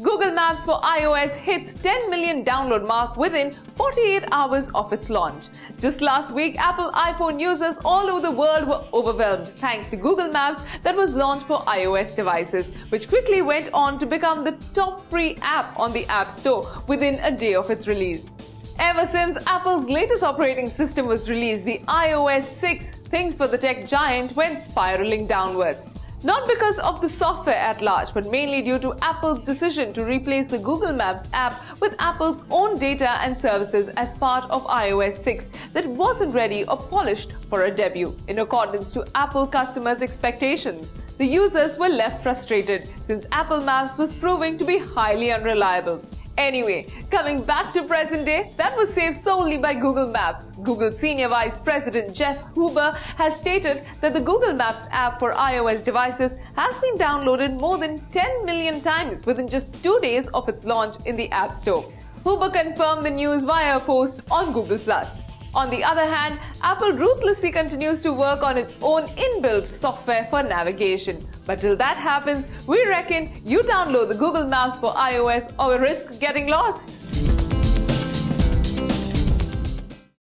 Google Maps for iOS hits 10 million download mark within 48 hours of its launch. Just last week, Apple iPhone users all over the world were overwhelmed thanks to Google Maps that was launched for iOS devices, which quickly went on to become the top free app on the App Store within a day of its release. Ever since Apple's latest operating system was released, the iOS 6, things for the tech giant went spiraling downwards. Not because of the software at large, but mainly due to Apple's decision to replace the Google Maps app with Apple's own data and services as part of iOS 6 that wasn't ready or polished for a debut, in accordance to Apple customers' expectations. The users were left frustrated since Apple Maps was proving to be highly unreliable. Anyway, coming back to present day, that was saved solely by Google Maps. Google Senior Vice President Jeff Huber has stated that the Google Maps app for iOS devices has been downloaded more than 10 million times within just two days of its launch in the App Store. Huber confirmed the news via a post on Google+. On the other hand, Apple ruthlessly continues to work on its own inbuilt software for navigation. But till that happens, we reckon you download the Google Maps for iOS or risk getting lost.